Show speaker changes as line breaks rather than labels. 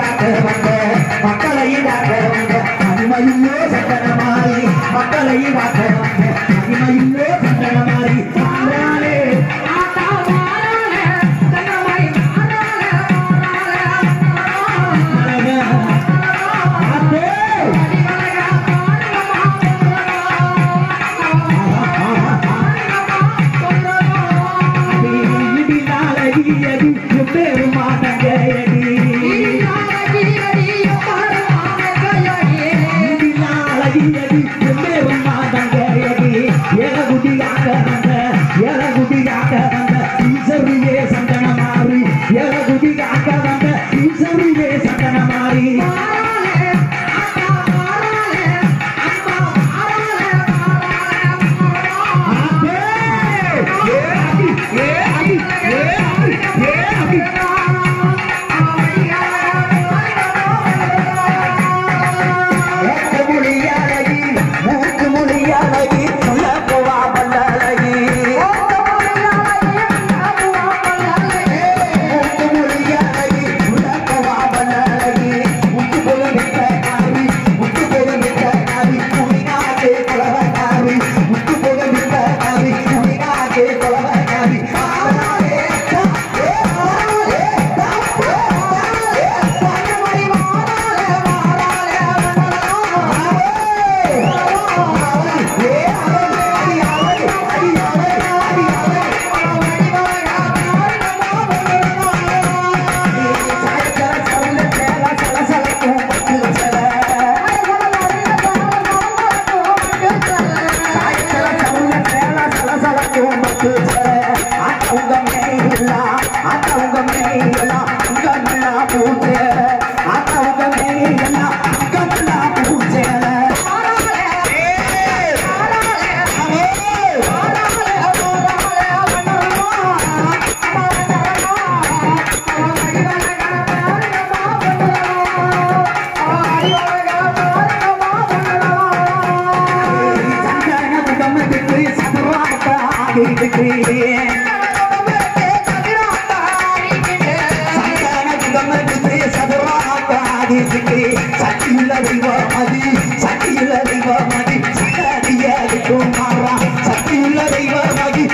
காக்க வந்த மக்களையும் காக்க வந்த மகிமையில்லோ சந்தனமாரி மக்களையும் காக்க வந்த மகிமையில்லோ சந்தனமாரி Yeah. Yeah. சக்தியுள்ள தெய்வமதி சக்தியுள்ள தெய்வமதி சக்தியா இருக்கும் சக்தியுள்ள தெய்வமதி